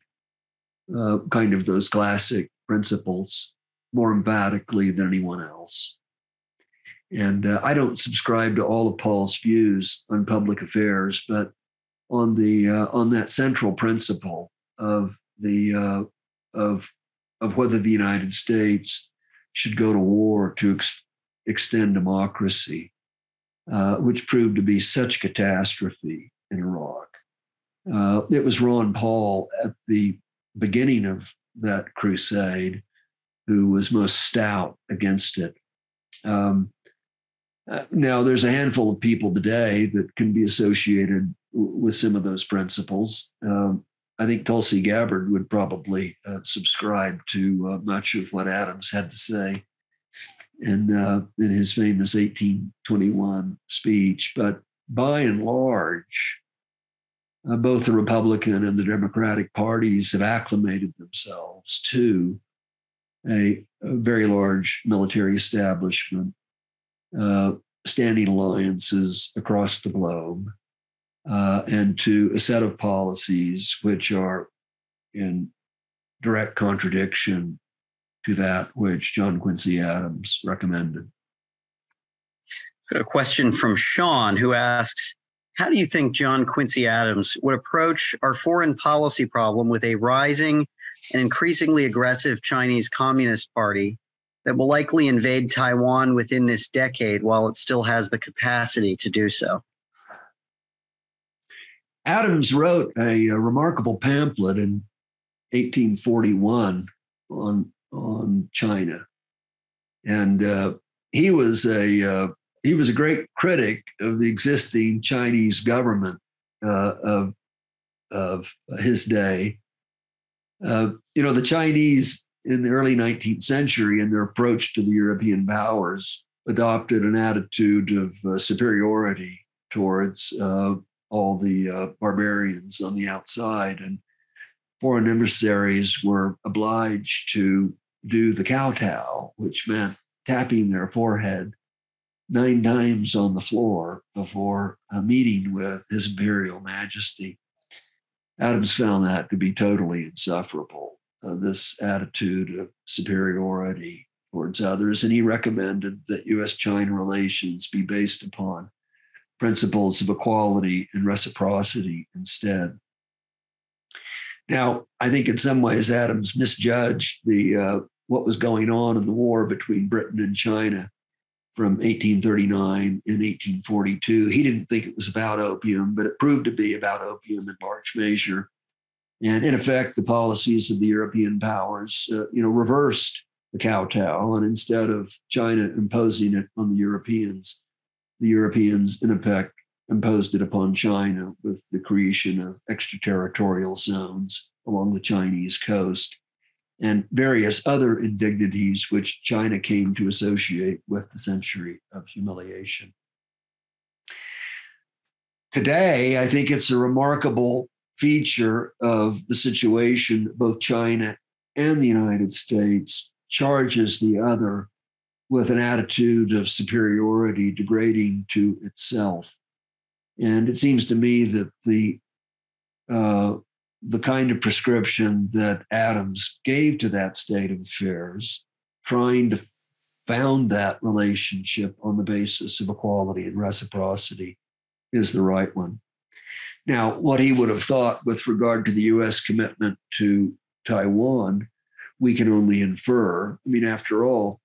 uh, kind of those classic principles more emphatically than anyone else. And uh, I don't subscribe to all of Paul's views on public affairs, but on the uh, on that central principle of the uh, of of whether the United States should go to war to ex- extend democracy, uh, which proved to be such catastrophe in Iraq. Uh, it was Ron Paul at the beginning of that crusade who was most stout against it. Um, now, there's a handful of people today that can be associated w- with some of those principles. Um, I think Tulsi Gabbard would probably uh, subscribe to much of what Adams had to say in, uh, in his famous 1821 speech. But by and large, uh, both the Republican and the Democratic parties have acclimated themselves to a, a very large military establishment, uh, standing alliances across the globe uh, and to a set of policies which are in direct contradiction to that which John Quincy Adams recommended. A question from Sean who asks How do you think John Quincy Adams would approach our foreign policy problem with a rising and increasingly aggressive Chinese Communist Party that will likely invade Taiwan within this decade while it still has the capacity to do so? Adams wrote a, a remarkable pamphlet in 1841 on on China, and uh, he was a uh, he was a great critic of the existing Chinese government uh, of of his day. Uh, you know, the Chinese in the early 19th century, in their approach to the European powers, adopted an attitude of uh, superiority towards uh, all the barbarians on the outside, and foreign emissaries were obliged to do the kowtow, which meant tapping their forehead nine times on the floor before a meeting with His Imperial Majesty. Adams found that to be totally insufferable, uh, this attitude of superiority towards others, and he recommended that US China relations be based upon principles of equality and reciprocity instead. Now, I think in some ways Adams misjudged the uh, what was going on in the war between Britain and China from 1839 and 1842. He didn't think it was about opium, but it proved to be about opium in large measure. And in effect, the policies of the European powers, uh, you know, reversed the kowtow, and instead of China imposing it on the Europeans, the Europeans, in effect, imposed it upon China with the creation of extraterritorial zones along the Chinese coast and various other indignities which China came to associate with the century of humiliation. Today, I think it's a remarkable feature of the situation both China and the United States charges the other with an attitude of superiority degrading to itself. And it seems to me that the uh, the kind of prescription that Adams gave to that state of affairs, trying to found that relationship on the basis of equality and reciprocity, is the right one. Now, what he would have thought with regard to the US commitment to Taiwan, we can only infer. I mean, after all,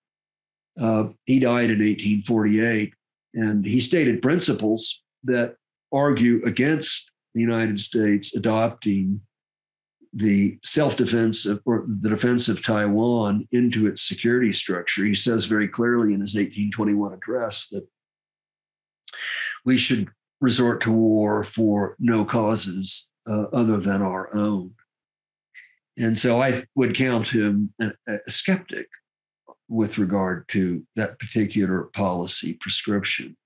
uh, he died in 1848, and he stated principles that argue against the United States adopting the self-defense of, or the defense of Taiwan into its security structure. He says very clearly in his 1821 address that we should resort to war for no causes uh, other than our own. And so I would count him a, a skeptic with regard to that particular policy prescription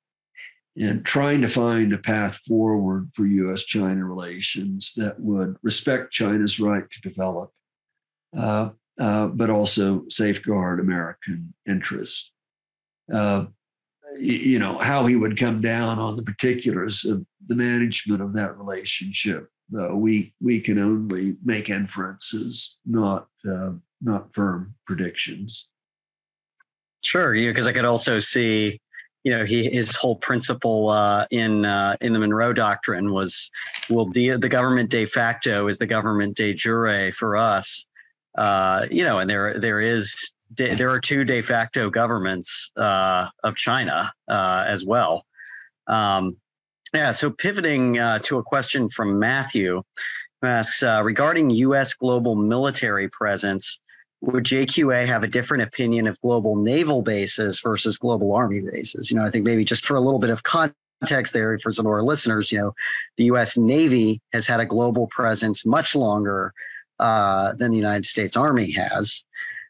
and trying to find a path forward for US China relations that would respect China's right to develop, uh, uh, but also safeguard American interests. Uh, you know, how he would come down on the particulars of the management of that relationship. we we can only make inferences, not uh, not firm predictions. Sure, yeah, because I could also see you know, he his whole principle uh, in uh, in the Monroe Doctrine was, will de- the government de facto is the government de jure for us. Uh, you know, and there there is de- there are two de facto governments uh, of China uh, as well. Um, yeah. So pivoting uh, to a question from Matthew, who asks regarding U.S. global military presence would JQA have a different opinion of global naval bases versus global army bases? You know, I think maybe just for a little bit of context there for some of our listeners, you know, the U.S. Navy has had a global presence much longer uh, than the United States Army has.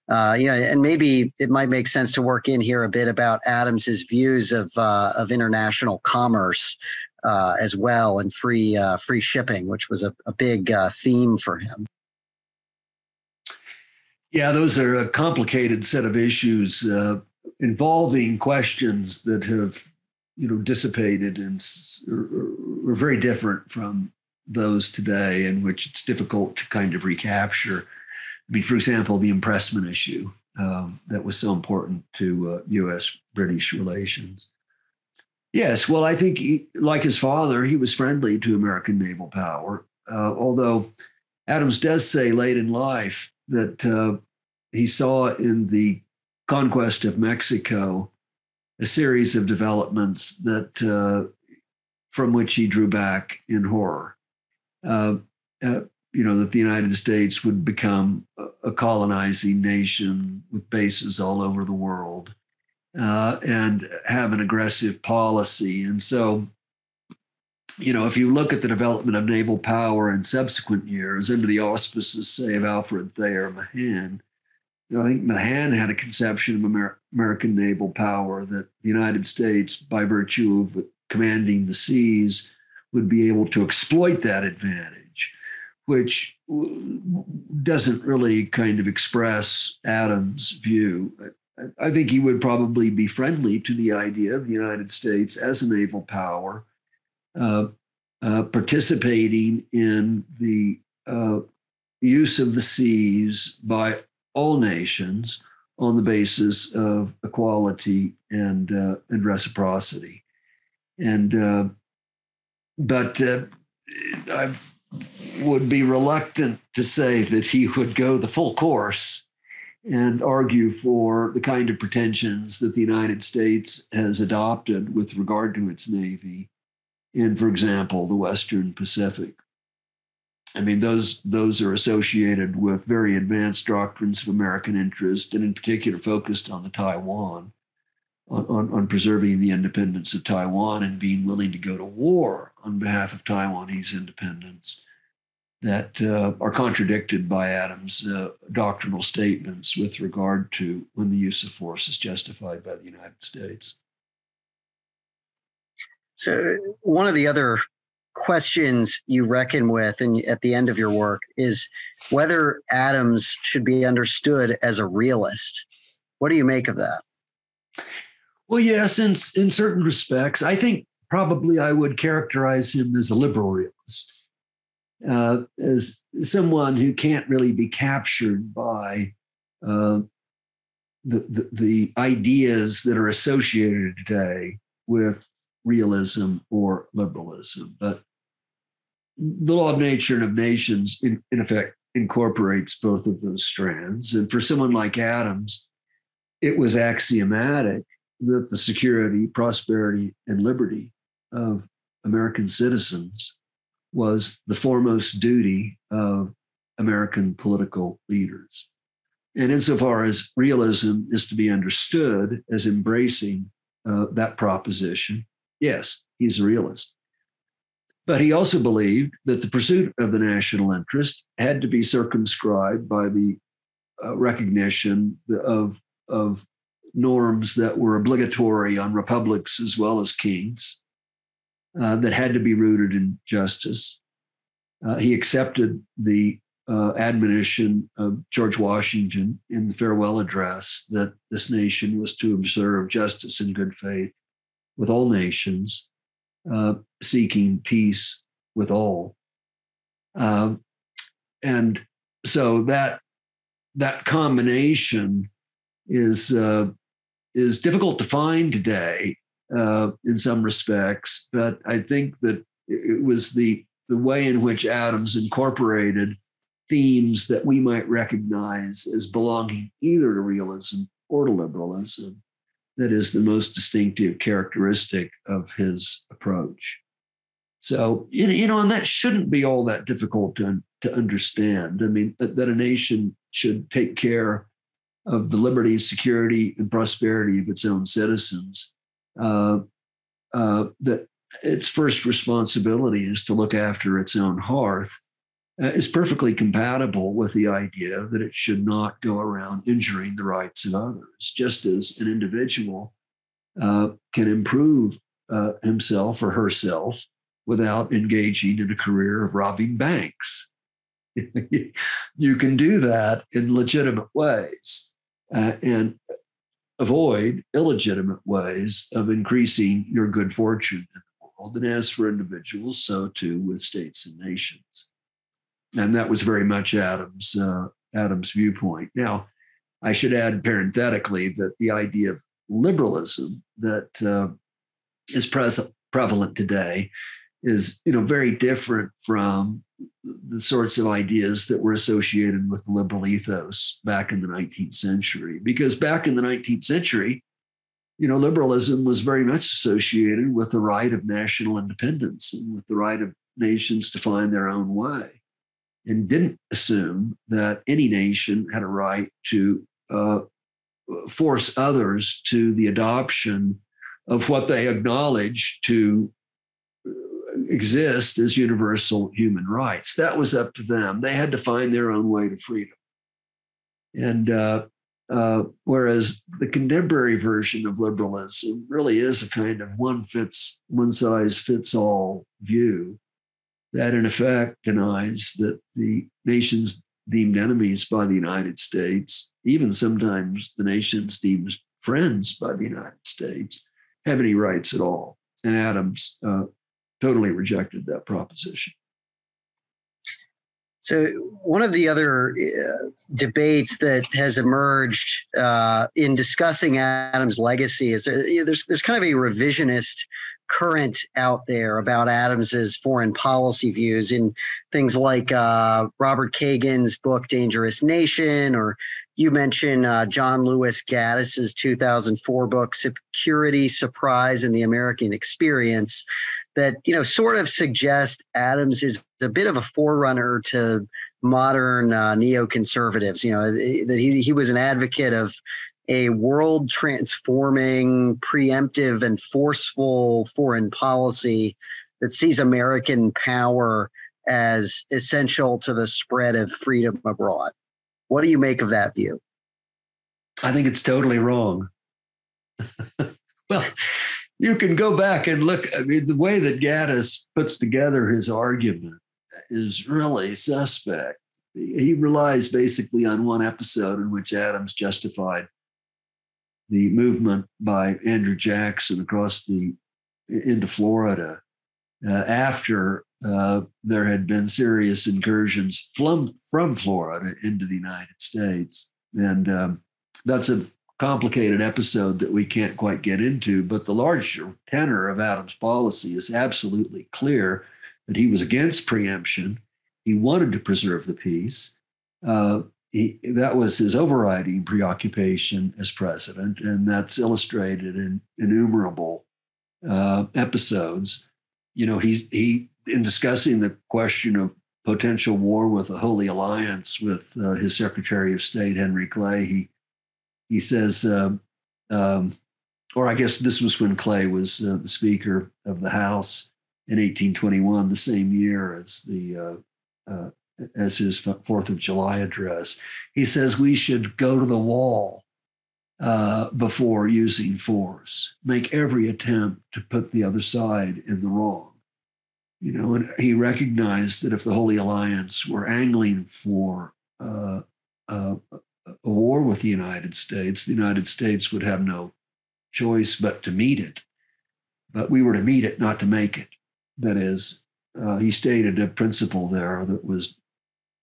Uh, you know, and maybe it might make sense to work in here a bit about Adams's views of uh, of international commerce uh, as well and free uh, free shipping, which was a, a big uh, theme for him. Yeah, those are a complicated set of issues uh, involving questions that have, you know, dissipated and are very different from those today, in which it's difficult to kind of recapture. I mean, for example, the impressment issue. um, that was so important to uh, U.S. British relations. Yes, well, I think he, like his father, he was friendly to American naval power. Uh, although Adams does say late in life that uh, he saw in the conquest of Mexico a series of developments that uh, from which he drew back in horror. Uh, uh, you know that the United States would become a colonizing nation with bases all over the world uh, and have an aggressive policy. And so, you know, if you look at the development of naval power in subsequent years under the auspices, say, of Alfred Thayer Mahan, you know, I think Mahan had a conception of Amer- American naval power that the United States, by virtue of commanding the seas, would be able to exploit that advantage, which doesn't really kind of express Adams' view. I think he would probably be friendly to the idea of the United States as a naval power, uh, uh, participating in the uh, use of the seas by all nations on the basis of equality and uh, and reciprocity, and uh, but uh, I would be reluctant to say that he would go the full course and argue for the kind of pretensions that the United States has adopted with regard to its Navy in, for example, the Western Pacific. I mean, those, those are associated with very advanced doctrines of American interest, and in particular focused on the Taiwan, on, on, on preserving the independence of Taiwan and being willing to go to war on behalf of Taiwanese independence that uh, are contradicted by Adams' uh, doctrinal statements with regard to when the use of force is justified by the United States. So, one of the other questions you reckon with and at the end of your work is whether Adams should be understood as a realist. What do you make of that? Well, yes, in, in certain respects. I think probably I would characterize him as a liberal realist uh, as someone who can't really be captured by uh, the, the, the ideas that are associated today with realism or liberalism. But the law of nature and of nations, in, in effect, incorporates both of those strands. And for someone like Adams, it was axiomatic that the security, prosperity, and liberty of American citizens was the foremost duty of American political leaders. And insofar as realism is to be understood as embracing uh, that proposition, yes, he's a realist. But he also believed that the pursuit of the national interest had to be circumscribed by the uh, recognition of, of norms that were obligatory on republics as well as kings, uh, that had to be rooted in justice. Uh, he accepted the uh, admonition of George Washington in the farewell address that this nation was to observe justice and good faith with all nations, uh, seeking peace with all. Um, and so that that combination is uh, is difficult to find today uh, in some respects, but I think that it was the the way in which Adams incorporated themes that we might recognize as belonging either to realism or to liberalism that is the most distinctive characteristic of his approach. So, you know, and that shouldn't be all that difficult to, to understand. I mean, that, that a nation should take care of the liberty, security, and prosperity of its own citizens uh, uh, that its first responsibility is to look after its own hearth uh, is perfectly compatible with the idea that it should not go around injuring the rights of others, just as an individual uh, can improve uh, himself or herself without engaging in a career of robbing banks. you can do that in legitimate ways. Uh, and avoid illegitimate ways of increasing your good fortune in the world. And as for individuals, so too with states and nations. And that was very much Adams' uh, Adams' viewpoint. Now, I should add parenthetically that the idea of liberalism that uh, is present prevalent today is you know very different from the sorts of ideas that were associated with the liberal ethos back in the 19th century. Because back in the 19th century you know liberalism was very much associated with the right of national independence and with the right of nations to find their own way and didn't assume that any nation had a right to uh, force others to the adoption of what they acknowledged to exist as universal human rights. That was up to them. They had to find their own way to freedom. And uh, uh, whereas the contemporary version of liberalism really is a kind of one fits one size fits all view that in effect denies that the nations deemed enemies by the United States, even sometimes the nations deemed friends by the United States, have any rights at all. And Adams uh, totally rejected that proposition. So, one of the other uh, debates that has emerged uh, in discussing Adams' legacy is uh, there's there's kind of a revisionist current out there about Adams's foreign policy views in things like uh, Robert Kagan's book *Dangerous Nation*, or you mentioned uh, John Lewis Gaddis's 2004 book *Security, Surprise, and the American Experience* that you know sort of suggest Adams is a bit of a forerunner to modern uh, neoconservatives. You know that he he was an advocate of a world transforming, preemptive, and forceful foreign policy that sees American power as essential to the spread of freedom abroad. What do you make of that view? I think it's totally wrong. well, you can go back and look. I mean, the way that Gaddis puts together his argument is really suspect. He relies basically on one episode in which Adams justified the movement by Andrew Jackson across the into Florida uh, after uh, there had been serious incursions from from Florida into the United States, and um, that's a complicated episode that we can't quite get into, but the larger tenor of Adams' policy is absolutely clear that he was against preemption. He wanted to preserve the peace. Uh, he, that was his overriding preoccupation as president, and that's illustrated in innumerable uh, episodes. You know, he he in discussing the question of potential war with the Holy Alliance with uh, his Secretary of State Henry Clay, he he says, uh, um, or I guess this was when Clay was uh, the Speaker of the House in 1821, the same year as the uh, uh, as his Fourth of July address. He says we should go to the wall uh, before using force. Make every attempt to put the other side in the wrong. You know, and he recognized that if the Holy Alliance were angling for uh, uh, a war with the United States, the United States would have no choice but to meet it. But we were to meet it, not to make it. That is, uh, he stated a principle there that was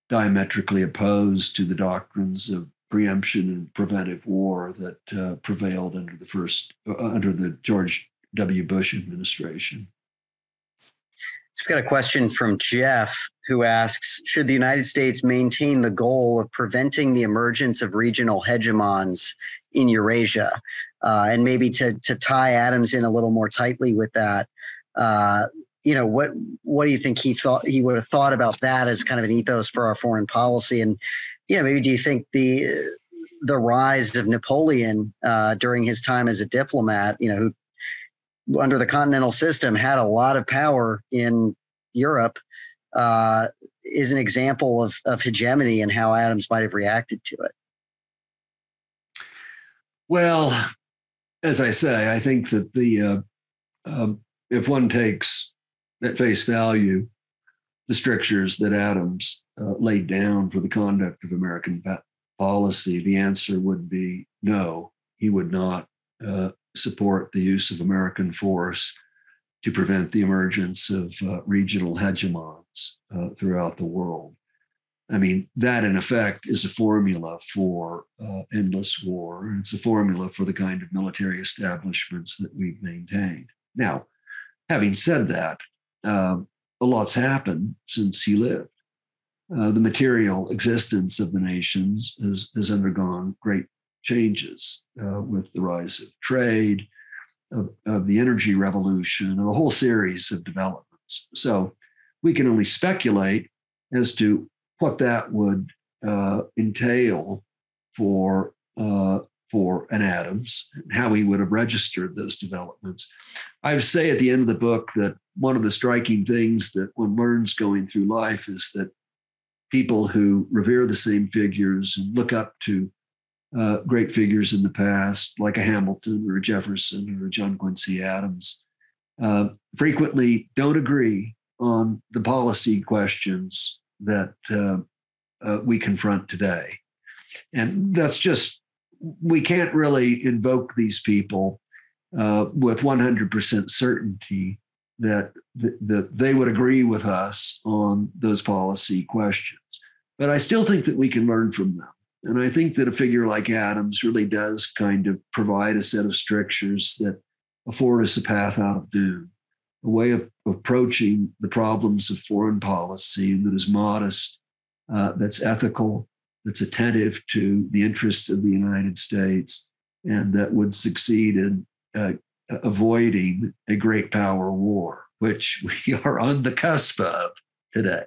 diametrically opposed to the doctrines of preemption and preventive war that uh, prevailed under the first uh, under the George W. Bush administration. We've got a question from Jeff who asks Should the United States maintain the goal of preventing the emergence of regional hegemons in Eurasia? Uh, and maybe to, to tie Adams in a little more tightly with that, uh, you know, what what do you think he thought he would have thought about that as kind of an ethos for our foreign policy? And yeah, maybe do you think the the rise of Napoleon uh, during his time as a diplomat, you know, who under the continental system had a lot of power in Europe uh, is an example of, of hegemony and how Adams might have reacted to it. Well, as I say, I think that the uh, uh, if one takes at face value the strictures that Adams uh, laid down for the conduct of American policy, the answer would be no. He would not uh, support the use of American force to prevent the emergence of uh, regional uh, throughout the world. I mean, that in effect is a formula for uh, endless war. And it's a formula for the kind of military establishments that we've maintained. Now, having said that, uh, a lot's happened since he lived. Uh, the material existence of the nations has, has undergone great changes uh, with the rise of trade, of, of the energy revolution, of a whole series of developments. So we can only speculate as to what that would uh, entail for uh, for an Adams, and how he would have registered those developments. I say at the end of the book that one of the striking things that one learns going through life is that people who revere the same figures and look up to uh, great figures in the past, like a Hamilton or a Jefferson or a John Quincy Adams, uh, frequently don't agree on the policy questions that uh, uh, we confront today. And that's just, we can't really invoke these people uh, with 100% certainty that, th- that they would agree with us on those policy questions. But I still think that we can learn from them. And I think that a figure like Adams really does kind of provide a set of strictures that afford us a path out of doom, a way of approaching the problems of foreign policy that is modest, uh, that's ethical, that's attentive to the interests of the United States, and that would succeed in uh, avoiding a great power war, which we are on the cusp of today.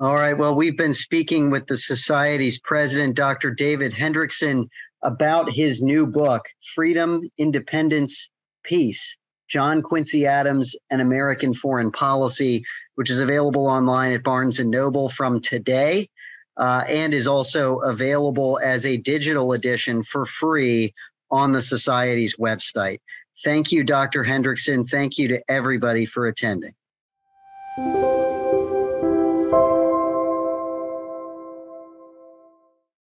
All right. Well, we've been speaking with the Society's president, Dr. David Hendrickson, about his new book, Freedom, Independence, Peace John Quincy Adams and American Foreign Policy, which is available online at Barnes and Noble from today. Uh, and is also available as a digital edition for free on the Society's website. Thank you, Dr. Hendrickson. Thank you to everybody for attending.